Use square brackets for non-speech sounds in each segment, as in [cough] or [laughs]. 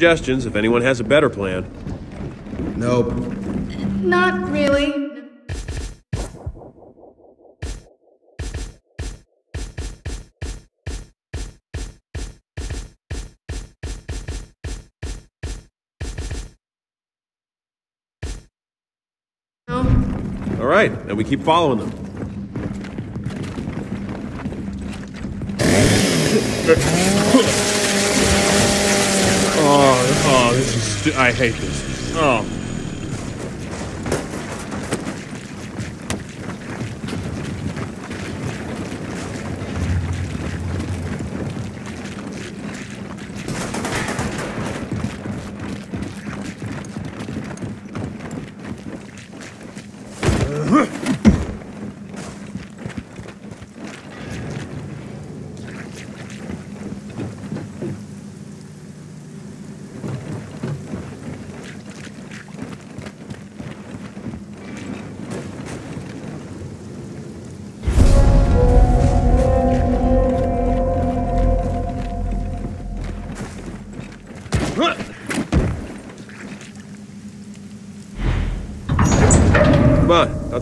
suggestions if anyone has a better plan. Nope. Not really. No. All right, and we keep following them. [laughs] Oh, oh, this is. Stu- I hate this. Oh.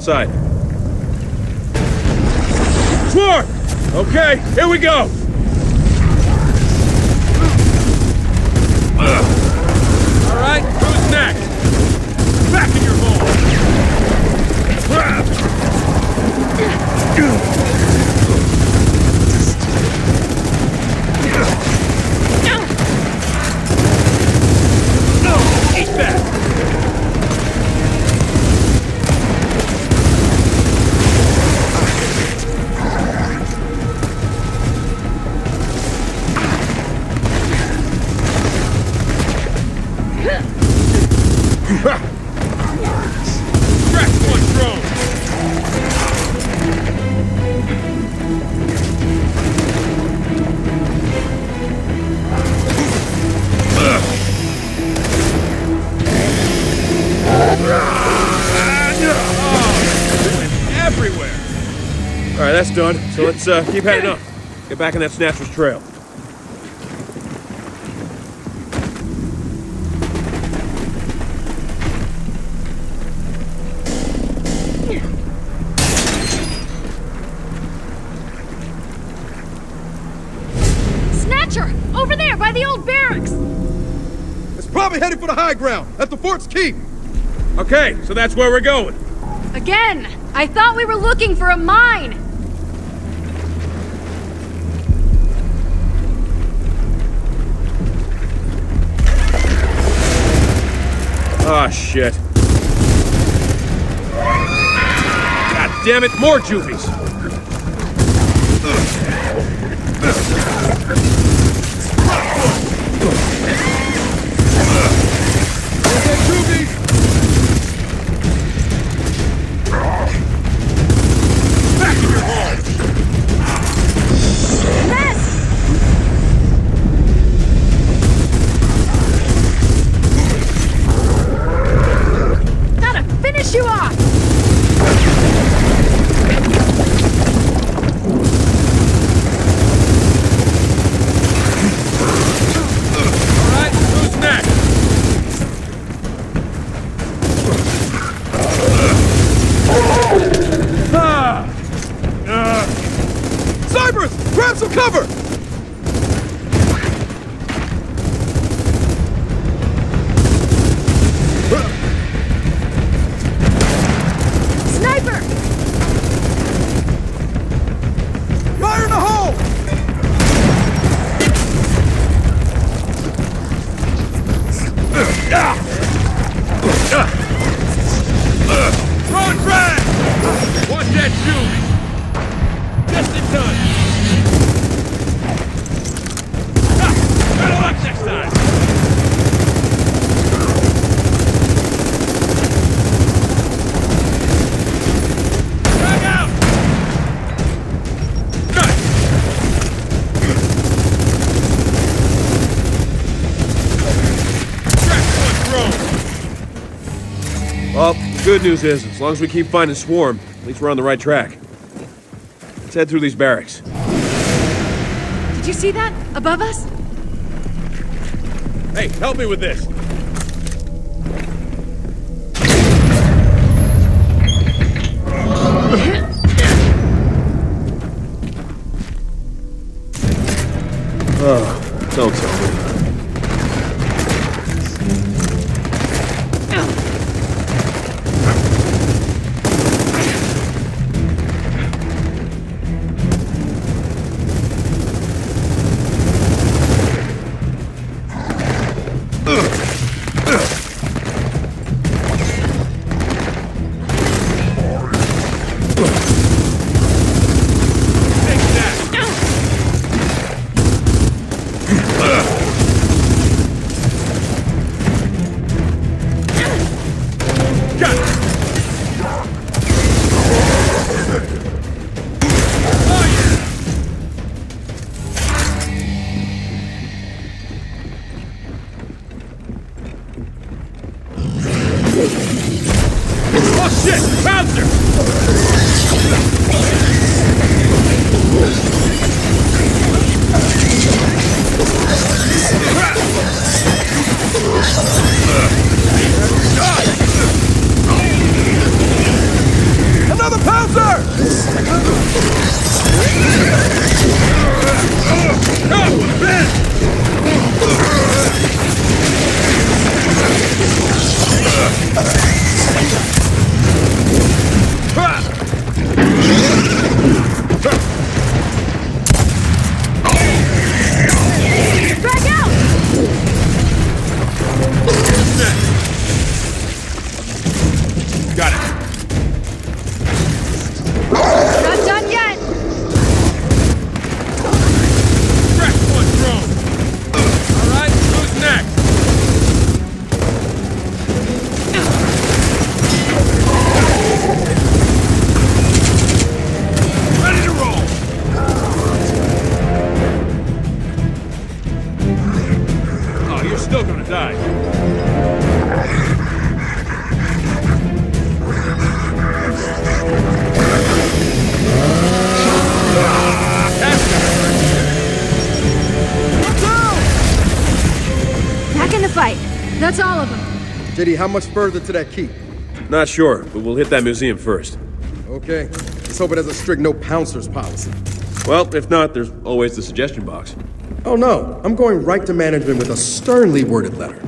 On, So let's uh, keep heading up. Get back on that Snatcher's trail. Snatcher! Over there, by the old barracks! It's probably headed for the high ground at the fort's keep. Okay, so that's where we're going. Again! I thought we were looking for a mine! Ah, shit. God damn it, more juvies! good news is, as long as we keep finding Swarm, at least we're on the right track. Let's head through these barracks. Did you see that? Above us? Hey, help me with this! how much further to that keep? Not sure, but we'll hit that museum first. Okay. Let's hope it has a strict no pouncers policy. Well, if not, there's always the suggestion box. Oh no, I'm going right to management with a sternly worded letter.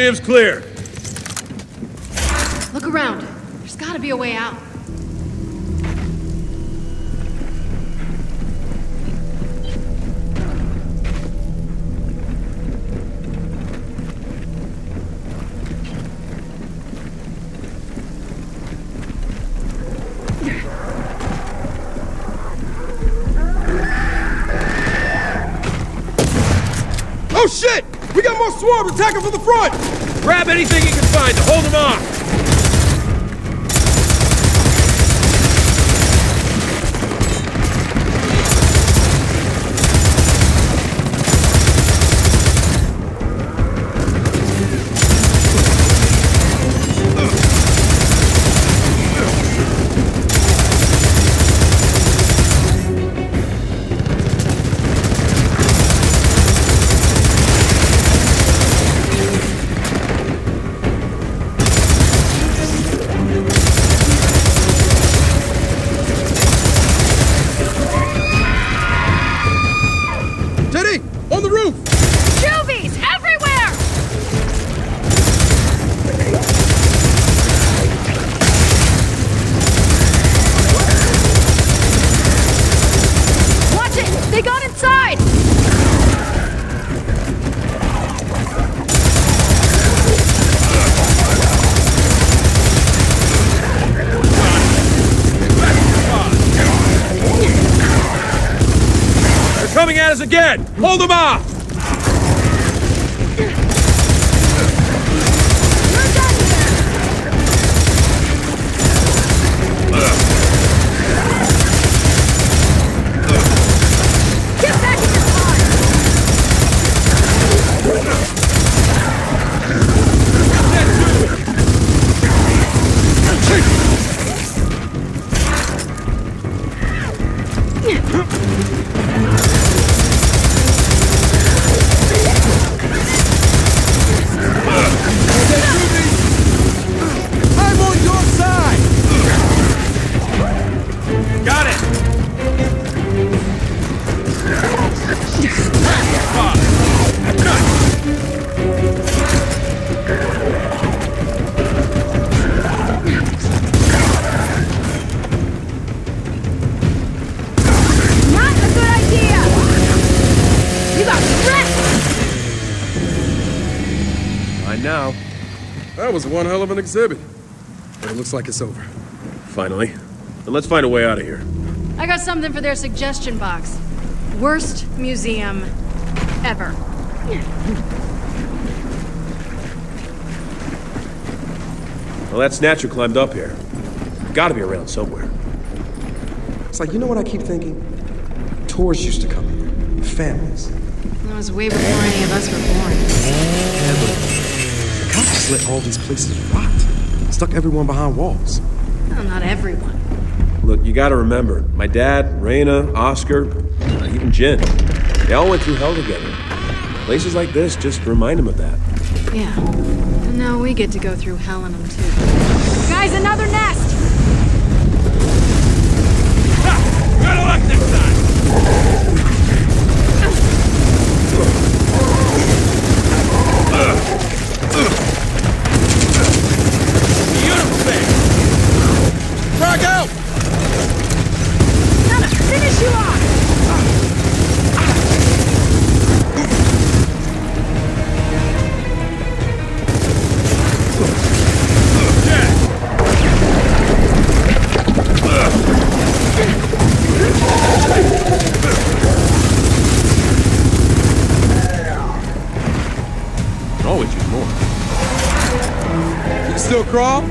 museum's clear. Look around. There's gotta be a way out. Oh shit! We got more swarms attacking from the front! Grab anything you can find to hold them off! One hell of an exhibit. But it looks like it's over. Finally. Then let's find a way out of here. I got something for their suggestion box. Worst museum ever. Well, that snatcher climbed up here. Gotta be around somewhere. It's like, you know what I keep thinking? Tourists used to come here. Families. That was way before any of us were born. The COG just let all these places rot. Stuck everyone behind walls. Well, not everyone. Look, you gotta remember, my dad, Reyna, Oscar, uh, even Jinn, they all went through hell together. Places like this just remind them of that. Yeah. And now we get to go through hell in them too. Guys, another nest! Crawl?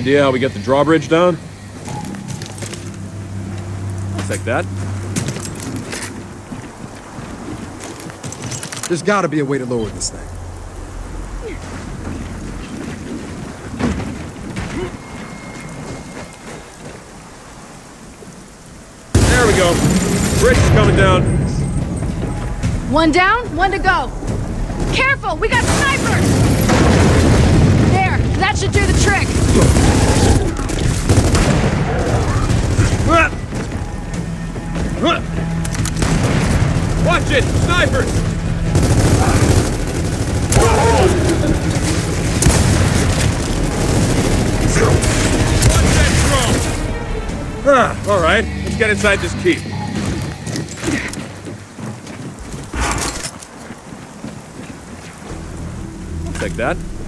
Idea how we get the drawbridge down? I'll take that. There's gotta be a way to lower this thing. There we go. Bridge is coming down. One down, one to go. Careful, we got snipers! There, that should do the trick. Watch it! Snipers! Watch that drone! Ah, all right. Let's get inside this keep. I'll take that.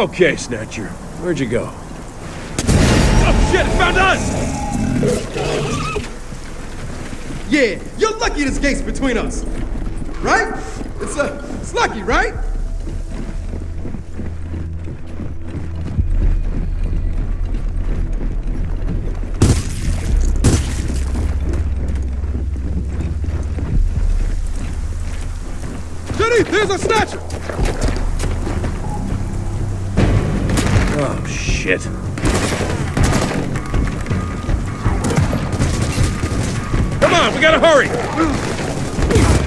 Okay, Snatcher. Where'd you go? Oh shit, it found us! Yeah, you're lucky this gate's between us. Right? It's, uh, it's lucky, right? Jenny, there's a snatcher! Shit. Come on, we gotta hurry!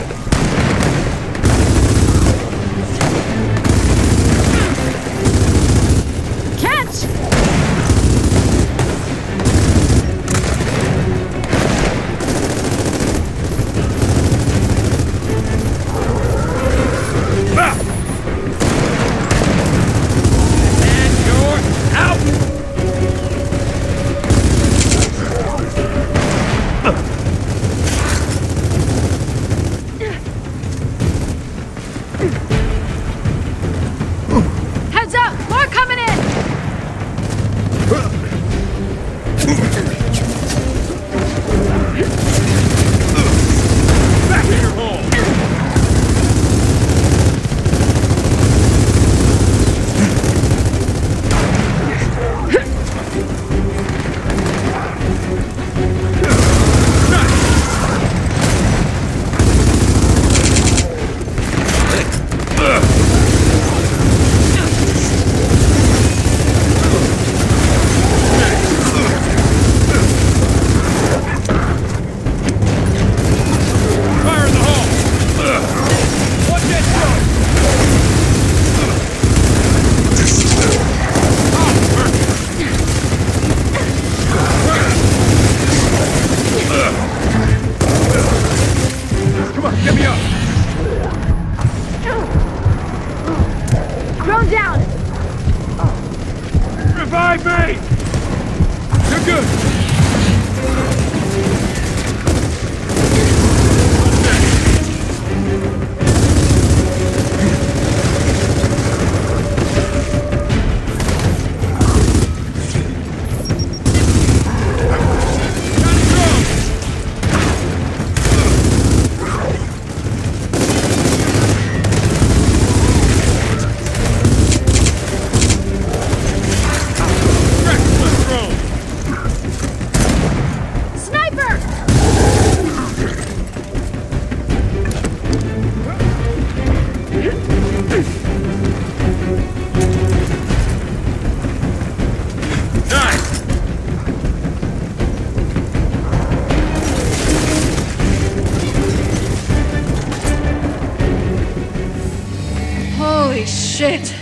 Shit.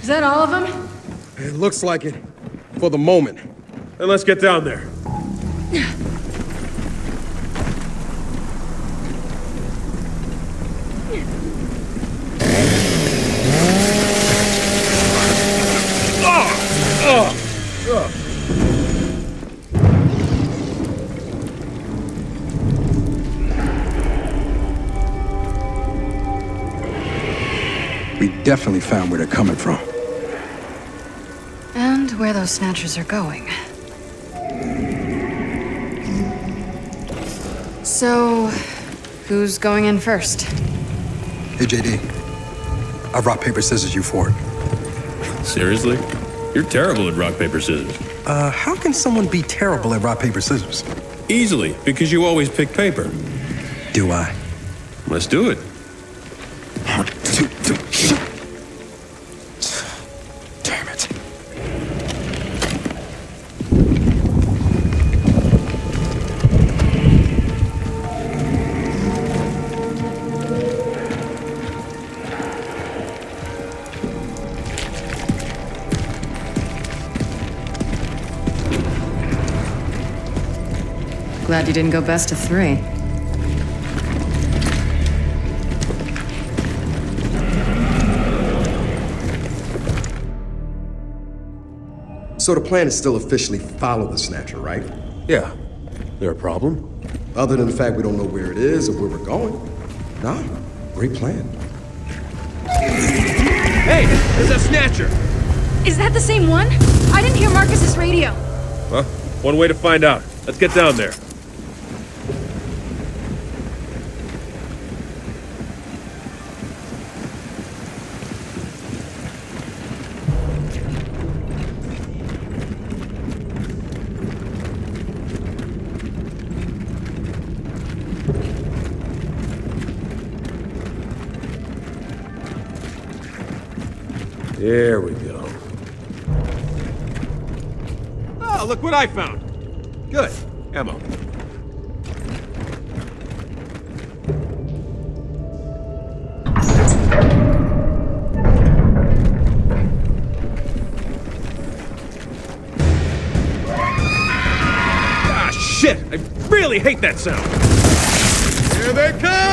Is that all of them? It looks like it. For the moment. Then let's get down there. Definitely found where they're coming from. And where those snatchers are going. So, who's going in first? Hey, JD. I rock, paper, scissors you for it. Seriously? You're terrible at rock, paper, scissors. Uh, how can someone be terrible at rock, paper, scissors? Easily, because you always pick paper. Do I? Let's do it. Glad you didn't go best of three. So the plan is still officially follow the Snatcher, right? Yeah. There a problem? Other than the fact we don't know where it is or where we're going. Nah, great plan. Hey, there's a snatcher! Is that the same one? I didn't hear Marcus's radio. Huh? One way to find out. Let's get down there. There we go. Oh, look what I found. Good. Ammo. Ah, shit! I really hate that sound! Here they come!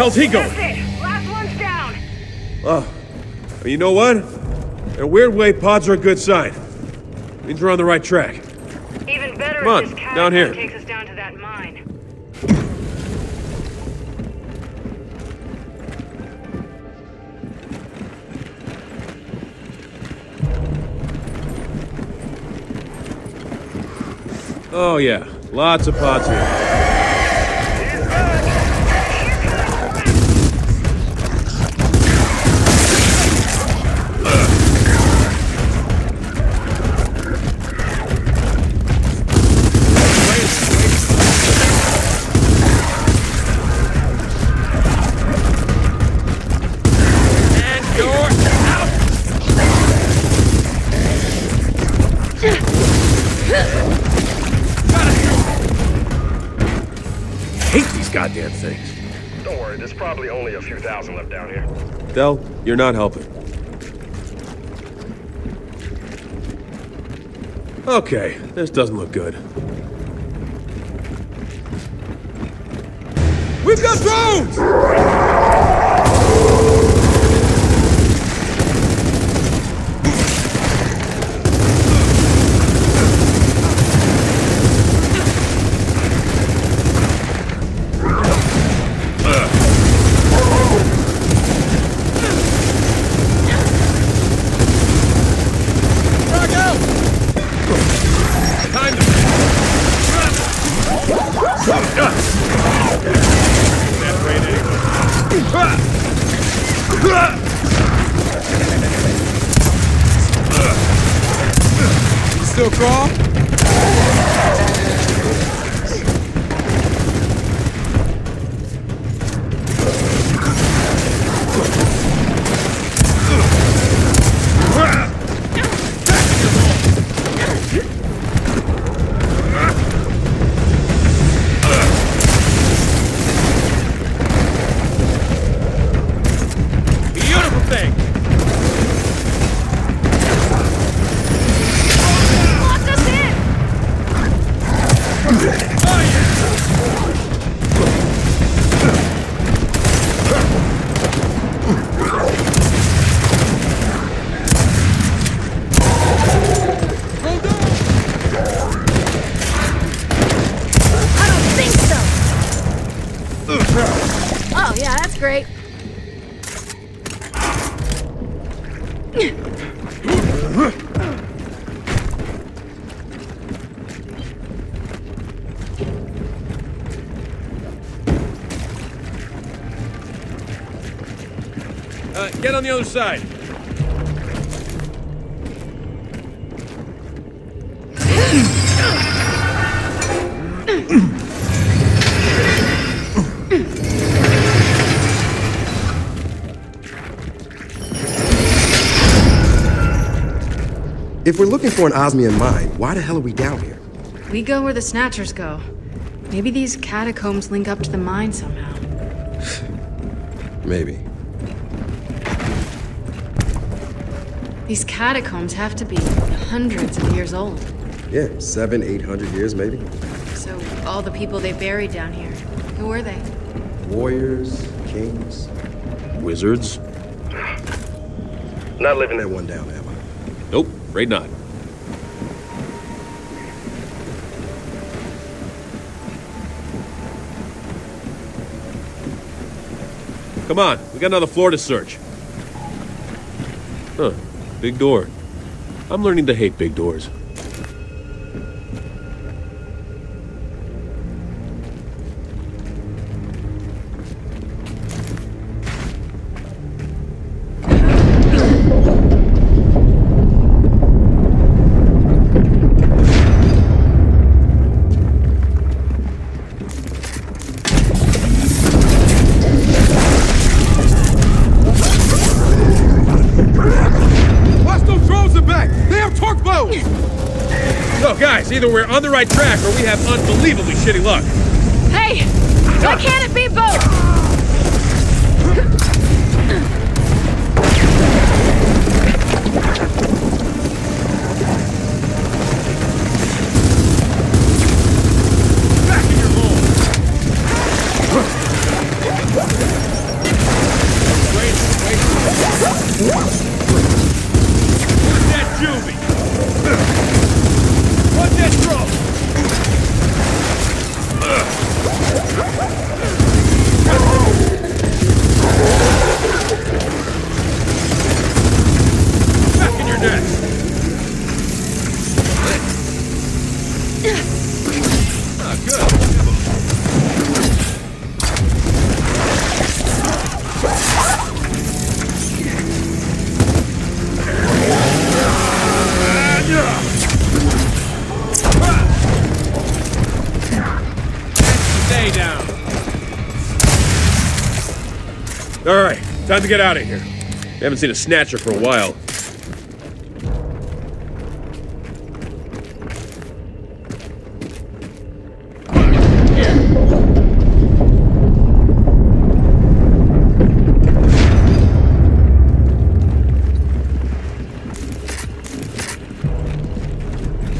Hell's he going? it! Last one's down! Oh, well, you know what? In a weird way, pods are a good sign. Means we're on the right track. Even better Come on, if this down here. takes us down to that mine. Oh yeah, lots of pods here. You're not helping. Okay, this doesn't look good. We've got drones! still Soko. Other side. If we're looking for an Osmian mine, why the hell are we down here? We go where the Snatchers go. Maybe these catacombs link up to the mine somehow. [sighs] Maybe. These catacombs have to be hundreds of years old. Yeah, seven, eight hundred years maybe. So, all the people they buried down here, who were they? Warriors, kings. Wizards? Not living that one down, am I? Nope, afraid not. Come on, we got another floor to search. Huh, big door. I'm learning to hate big doors. Time to get out of here. We haven't seen a snatcher for a while.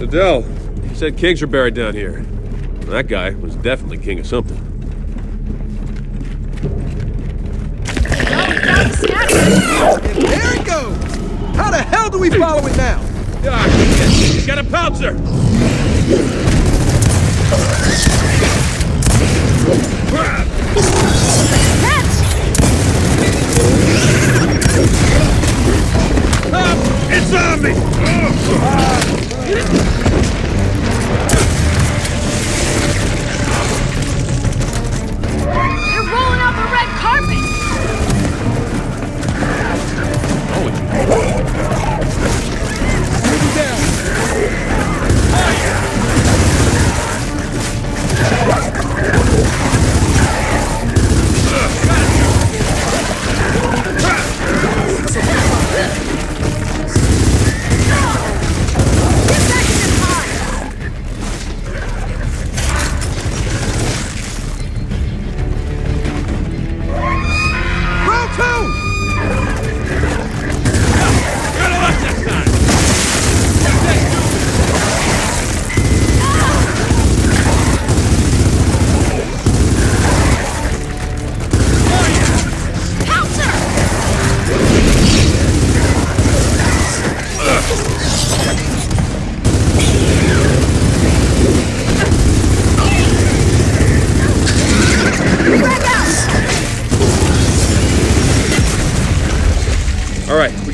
Adele, he said kings are buried down here. That guy was definitely king of something. How the hell do we follow it now? Ah, shit! He's got a pouncer! It's on me! They're rolling out the red carpet! Moving down.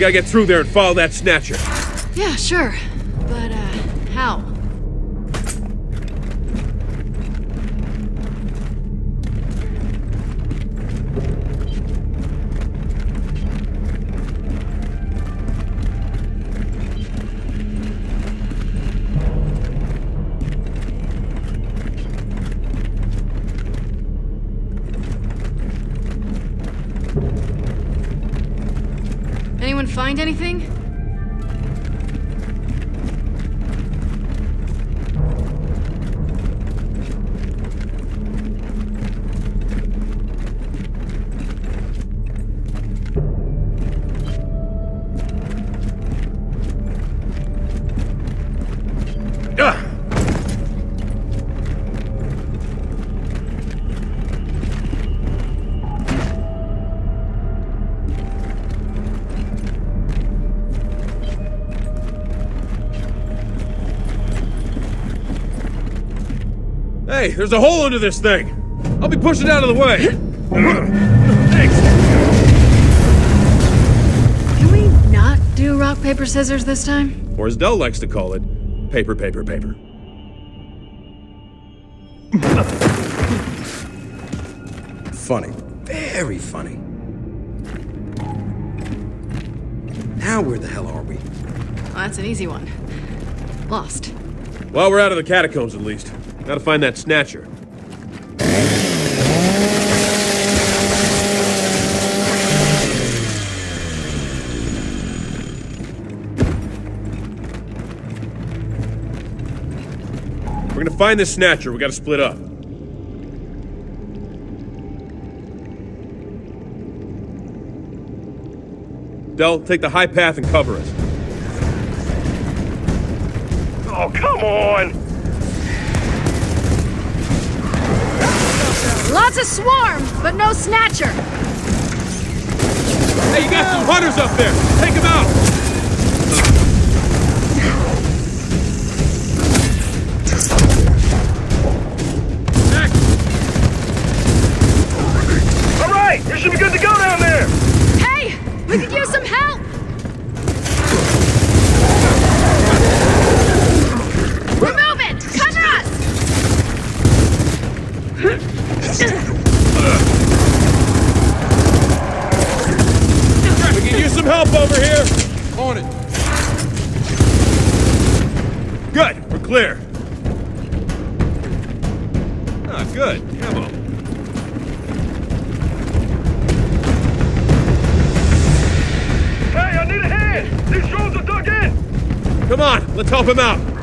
Gotta get through there and follow that snatcher. Yeah, sure. Hey, there's a hole under this thing. I'll be pushing out of the way. Thanks. Can we not do rock, paper, scissors this time? Or as Del likes to call it, paper, paper, paper. Funny. Very funny. Now where the hell are we? Well, that's an easy one. Lost. Well, we're out of the catacombs at least. Gotta find that snatcher. We're gonna find this snatcher. We gotta split up. Del, take the high path and cover us. Oh, come on! Lots of swarm, but no snatcher. Hey, you got some hunters up there! Take them out! Good, we're clear. Ah, good. Ammo. Hey, I need a hand. These drones are dug in. Come on, let's help him out.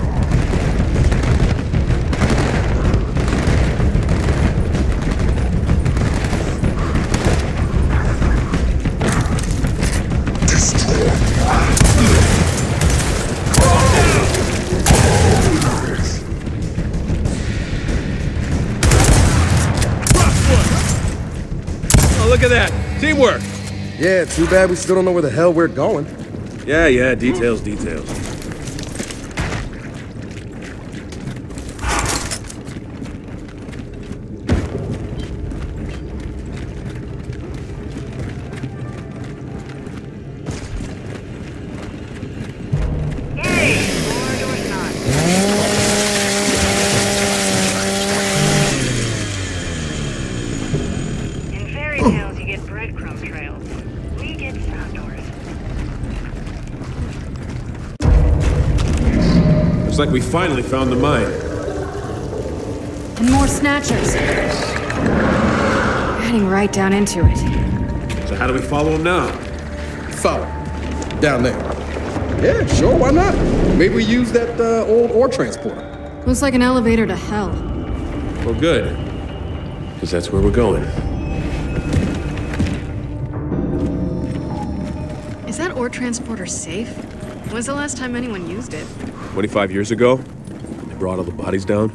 Look at that. Teamwork. Yeah, too bad we still don't know where the hell we're going. Yeah, yeah, details, details. Finally found the mine. And more snatchers. Heading right down into it. So how do we follow them now? Follow. Down there. Yeah, sure, why not? Maybe we use that uh, old ore transporter. Looks like an elevator to hell. Well, good. Because that's where we're going. Is that ore transporter safe? When's the last time anyone used it? 25 years ago, they brought all the bodies down.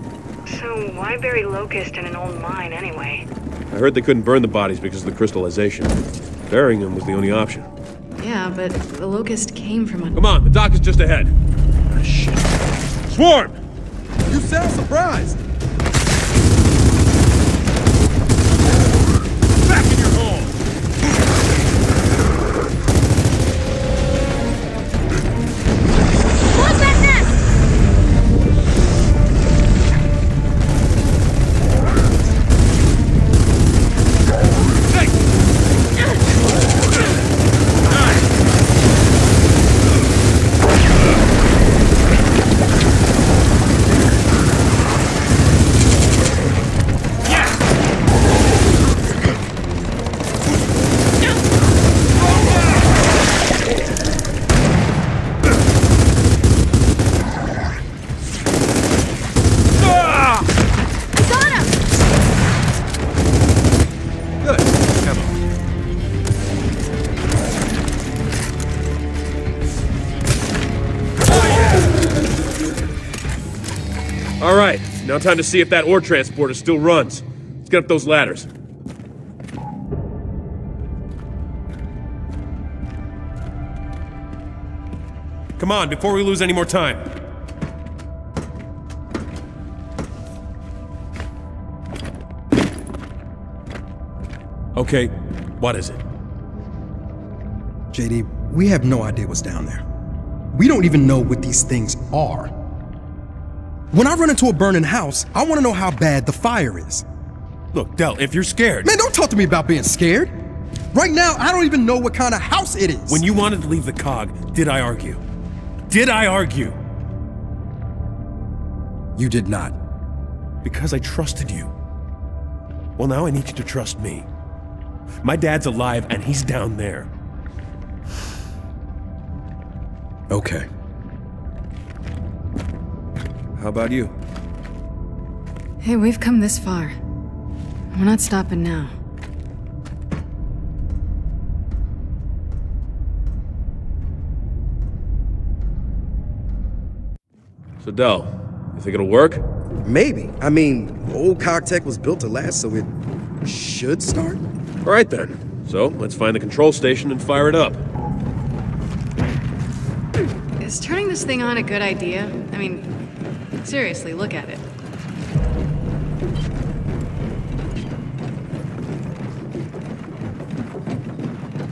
So why bury Locust in an old mine anyway? I heard they couldn't burn the bodies because of the crystallization. Burying them was the only option. Yeah, but the locust came from a. Come on, the dock is just ahead. Ah, shit. Swarm! You sound surprised. Now time to see if that ore transporter still runs. Let's get up those ladders. Come on, before we lose any more time. Okay, what is it? JD, we have no idea what's down there. We don't even know what these things are. When I run into a burning house, I want to know how bad the fire is. Look, Del, if you're scared. Man, don't talk to me about being scared. Right now, I don't even know what kind of house it is. When you wanted to leave the COG, did I argue? Did I argue? You did not. Because I trusted you. Well, now I need you to trust me. My dad's alive and he's down there. Okay. How about you? Hey, we've come this far. We're not stopping now. So, Del, you think it'll work? Maybe. I mean, old Cogtech was built to last, so it should start. All right then. So, let's find the control station and fire it up. Is turning this thing on a good idea? I mean, seriously, look at it.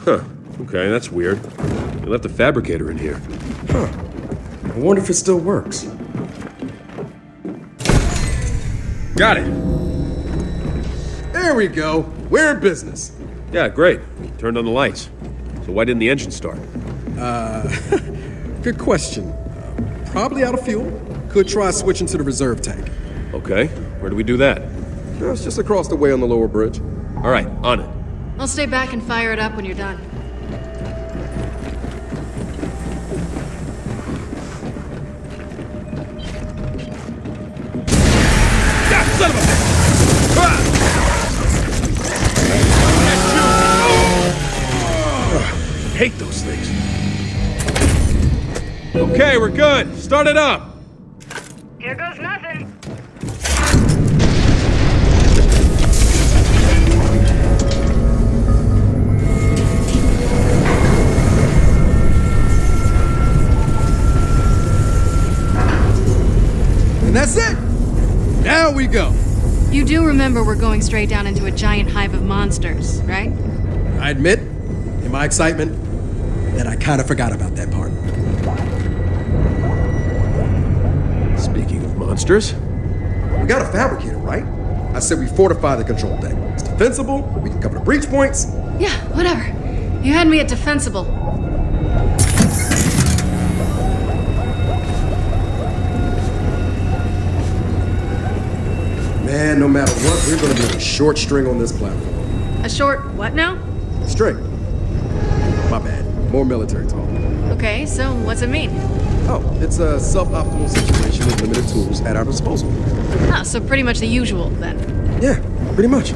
Huh. Okay, that's weird. They left the fabricator in here. Huh. I wonder if it still works. Got it! There we go. We're in business. Yeah, great. Turned on the lights. So why didn't the engine start? Uh, [laughs] good question. Probably out of fuel. Could try switching to the reserve tank. Okay, where do we do that? No, it's just across the way on the lower bridge. All right, on it. I'll stay back and fire it up when you're done. son of a Hate those things. Okay, we're good. Start it up. Do remember we're going straight down into a giant hive of monsters, right? I admit, in my excitement, that I kind of forgot about that part. Speaking of monsters, We got a fabricator, right? I said we fortify the control deck. It's defensible, we can cover the breach points. Yeah, whatever. You had me at defensible. Man, no matter what, we're gonna be on a short string on this platform. A short what now? String. My bad. More military talk. Okay, so what's it mean? Oh, it's a suboptimal situation with limited tools at our disposal. Ah, so pretty much the usual then. Yeah, pretty much.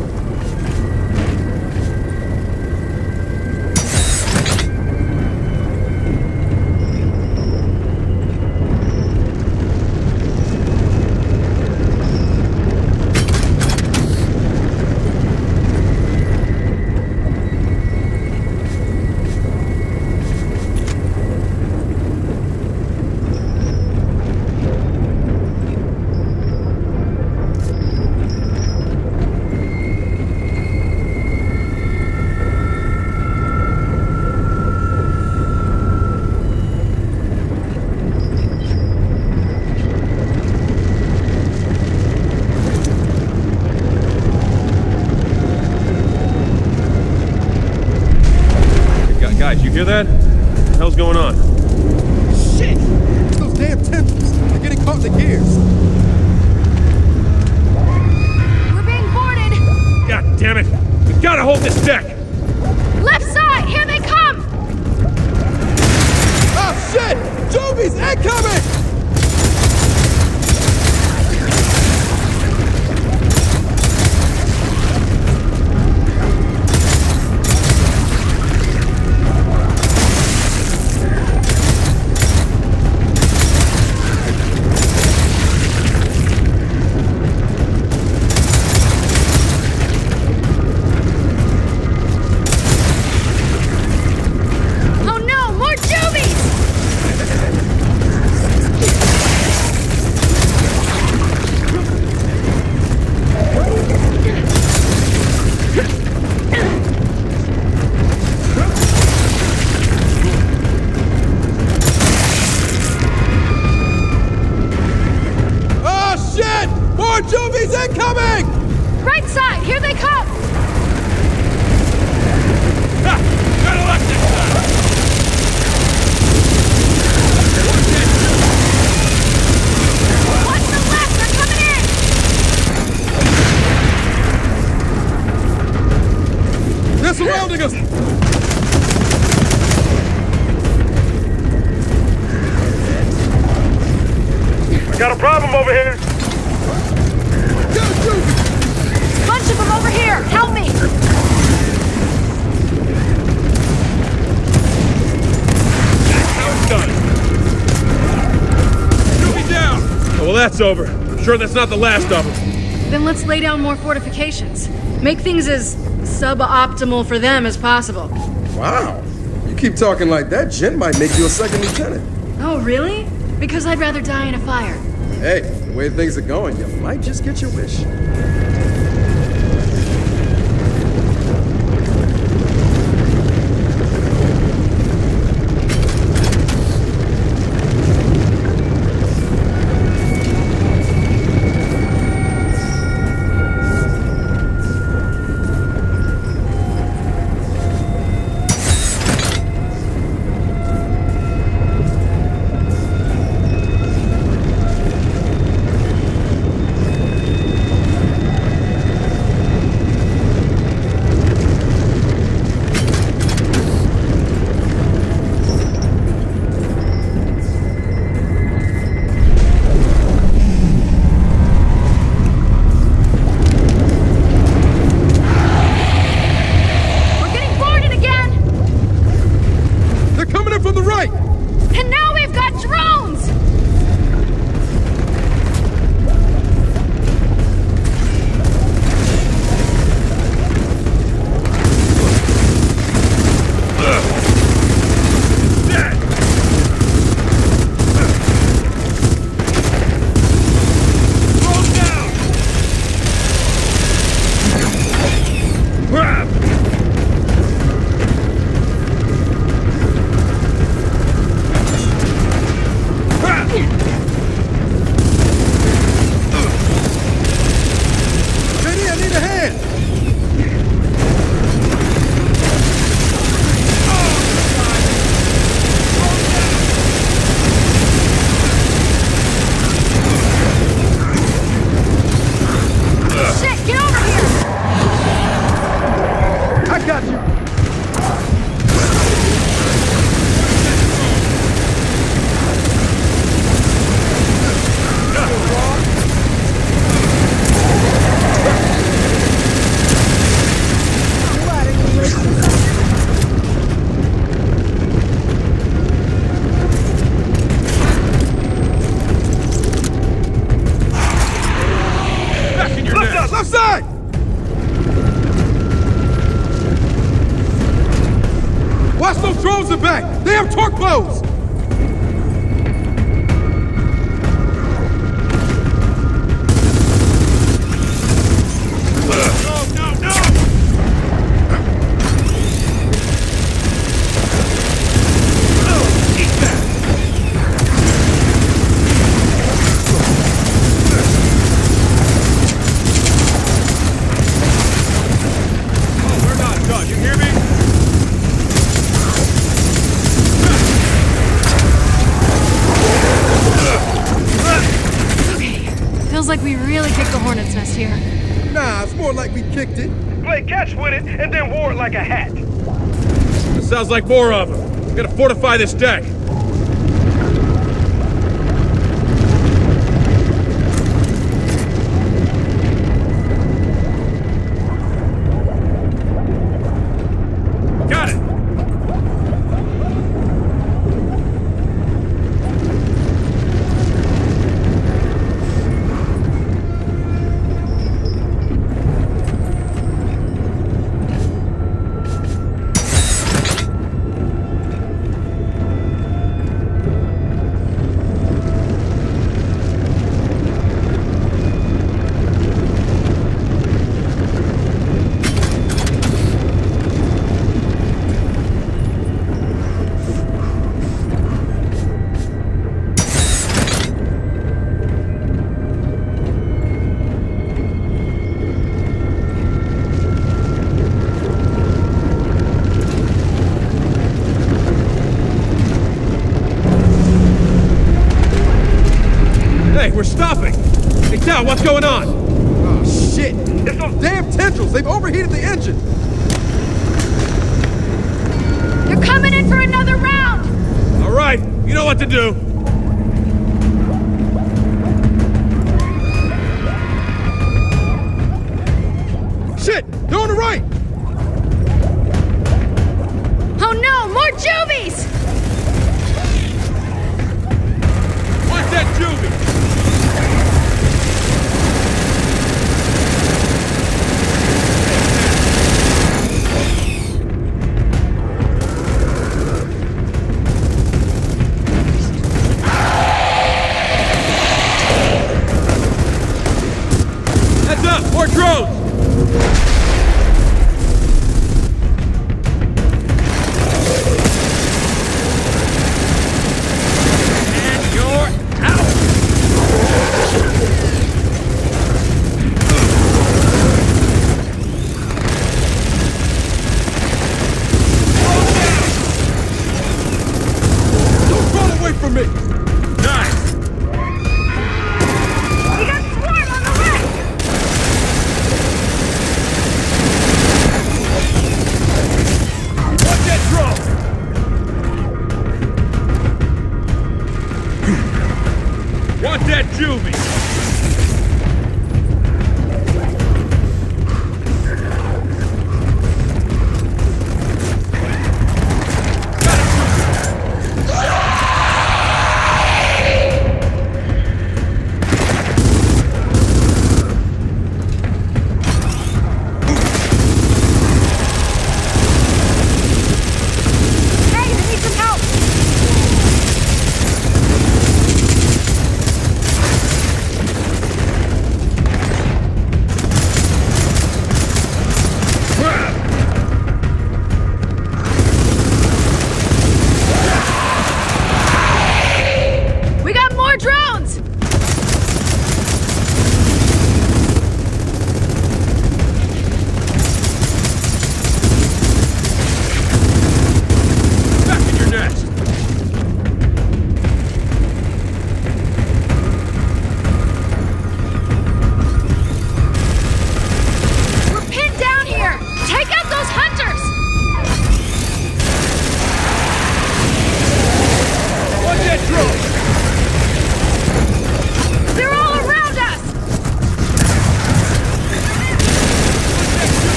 Over. I'm sure that's not the last of them. Then let's lay down more fortifications. Make things as suboptimal for them as possible. Wow. You keep talking like that, Jinn might make you a second lieutenant. Oh, really? Because I'd rather die in a fire. Hey, the way things are going, you might just get your wish. Like more of them. We gotta fortify this deck.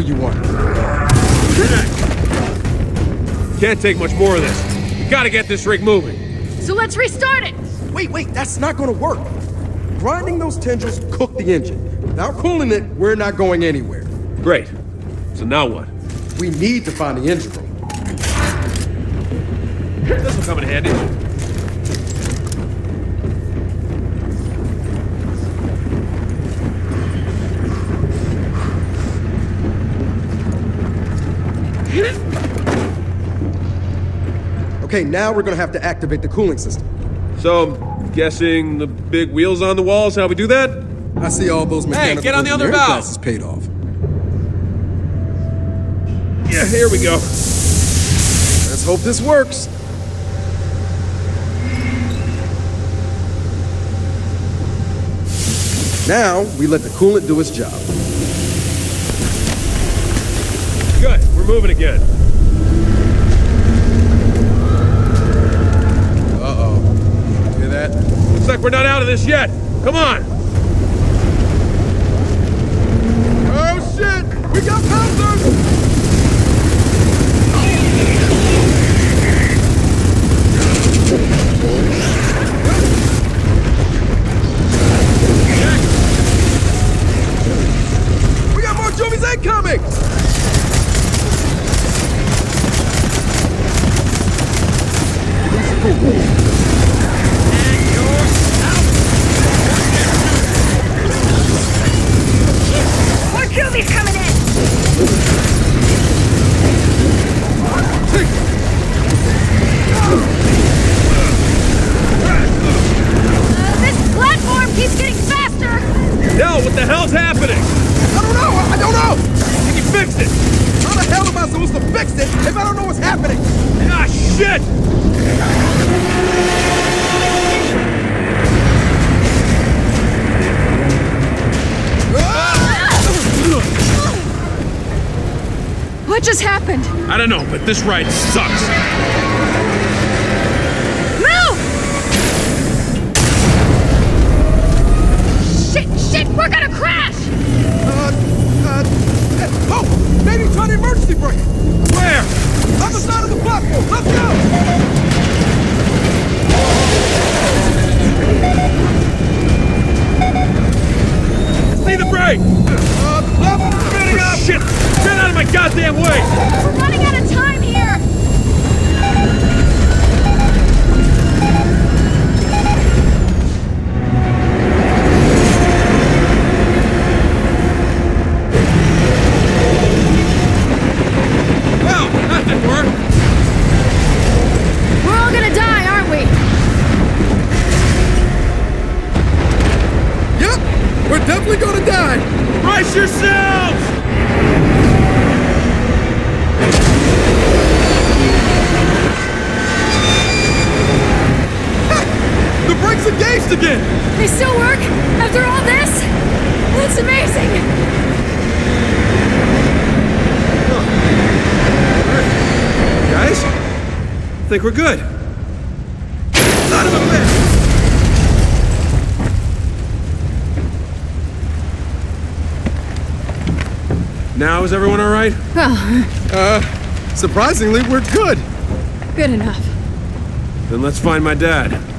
Thanks, man. I owe you one. Can't take much more of this. We gotta get this rig moving. So let's restart it! Wait, wait, that's not gonna work. Grinding those tendrils cooked the engine. Without cooling it, we're not going anywhere. Great. So now what? We need to find the engine room. This will come in handy. Okay, now we're gonna have to activate the cooling system. So, guessing the big wheels on the walls, how we do that? I see all those mechanical Hey, get on the other engineering valve. classes paid off. Yeah, here we go. Let's hope this works. Now, we let the coolant do its job. Good, we're moving again. Uh-oh. Hear that? Looks like we're not out of this yet. Come on. Oh, shit! We got Pouncers! What just happened? I don't know, but this ride sucks. think we're good. Son of a bitch! Now is everyone all right? Well... Uh, surprisingly, we're good. Good enough. Then let's find my dad.